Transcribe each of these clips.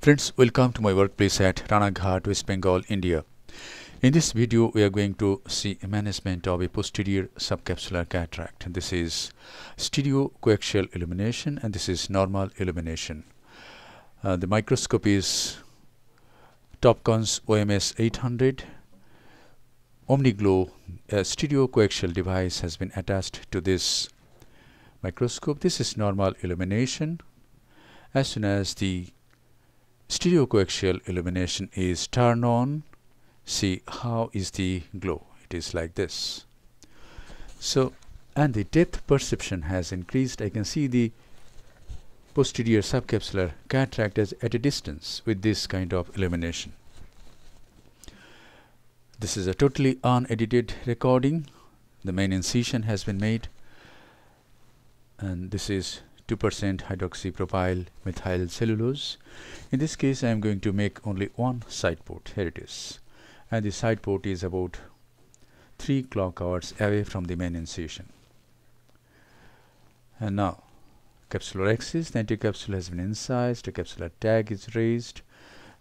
Friends, welcome to my workplace at Ranaghat, West Bengal, India. In this video, we are going to see management of a posterior subcapsular cataract. This is stereo coaxial illumination and this is normal illumination. Uh, the microscope is Topcon's OMS 800. OmniGlow, a stereo coaxial device has been attached to this microscope. This is normal illumination. As soon as the stereo coaxial illumination is turned on, see how is the glow. It is like this. So and the depth perception has increased. I can see the posterior subcapsular cataract as at a distance with this kind of illumination. This is a totally unedited recording. The main incision has been made. And this is 2% hydroxypropyl methyl cellulose. In this case I am going to make only one side port. Here it is. And the side port is about 3 clock hours away from the main incision. And now capsulorhexis, the anticapsule has been incised, the capsular tag is raised.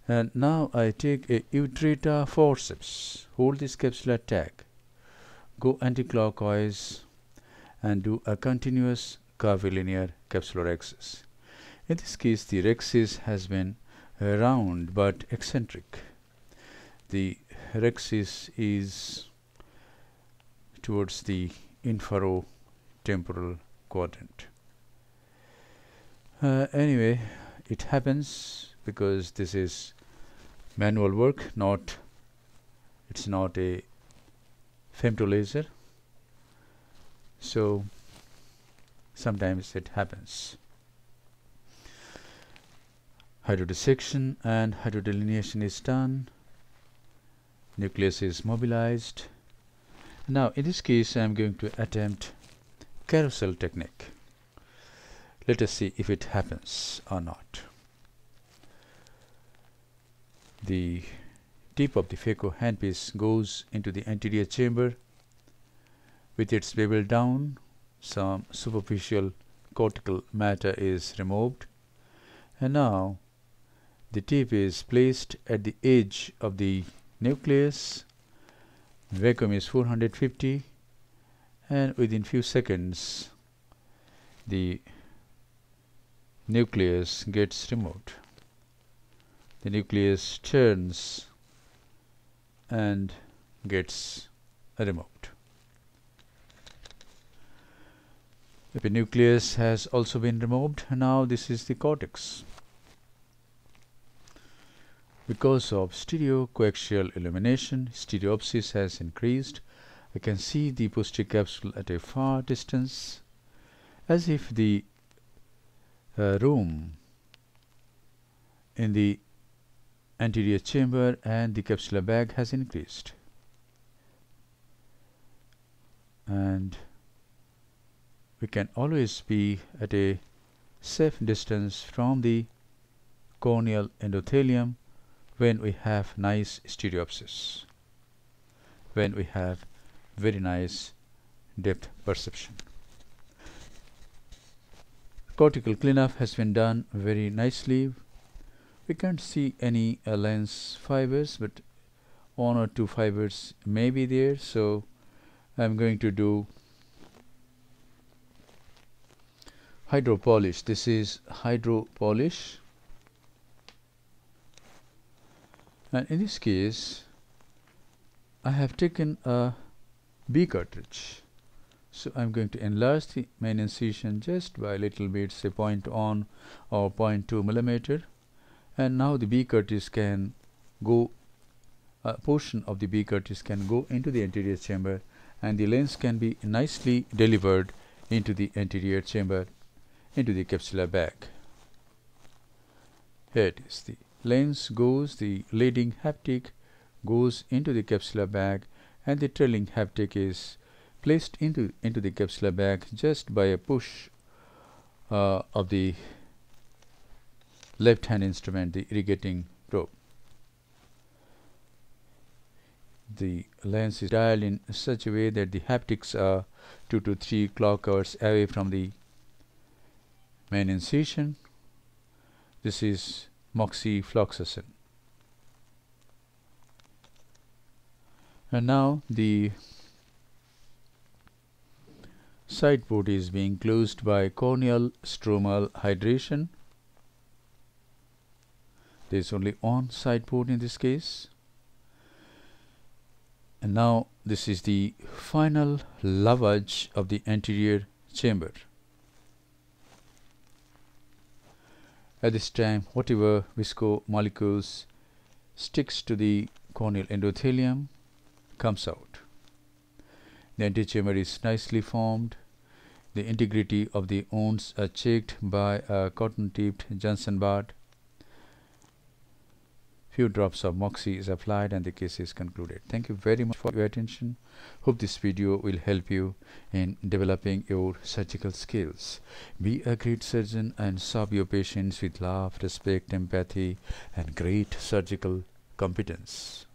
And now I take a Utrata forceps, hold this capsular tag, go anticlockwise and do a continuous curvilinear capsulorhexis. In this case the rhexis has been round but eccentric. The rhexis is towards the inferotemporal quadrant. Uh, anyway, it happens because this is manual work, not it's not a femtolaser. So sometimes it happens. Hydrodissection and hydrodelineation is done. Nucleus is mobilized. Now in this case I am going to attempt carousel technique. Let us see if it happens or not. The tip of the phaco handpiece goes into the anterior chamber with its bevel down some superficial cortical matter is removed. And now the tip is placed at the edge of the nucleus. Vacuum is 450 and within few seconds the nucleus gets removed. The nucleus turns and gets removed the nucleus has also been removed now this is the cortex because of stereo coaxial illumination, stereopsis has increased. I can see the posterior capsule at a far distance as if the uh, room in the anterior chamber and the capsular bag has increased. And we can always be at a safe distance from the corneal endothelium when we have nice stereopsis when we have very nice depth perception. Cortical cleanup has been done very nicely. We can't see any uh, lens fibers but one or two fibers may be there so I'm going to do hydro polish this is hydro polish and in this case I have taken a B cartridge. So I'm going to enlarge the main incision just by a little bit say 0.1 or 0.2 millimeter. And now the B cartridge can go a portion of the B cartridge can go into the anterior chamber and the lens can be nicely delivered into the anterior chamber into the capsular bag here it is the lens goes, the leading haptic goes into the capsular bag and the trailing haptic is placed into, into the capsular bag just by a push uh, of the left hand instrument, the irrigating probe. The lens is dialed in such a way that the haptics are 2 to 3 clock hours away from the main incision. This is moxifloxacin. And now the side port is being closed by corneal stromal hydration. There is only one side port in this case. And now this is the final lavage of the anterior chamber. At this time, whatever visco molecules sticks to the corneal endothelium comes out. The antechamber is nicely formed. The integrity of the wounds are checked by a cotton-tipped Johnson bud. Few drops of moxie is applied and the case is concluded. Thank you very much for your attention. Hope this video will help you in developing your surgical skills. Be a great surgeon and serve your patients with love, respect, empathy and great surgical competence.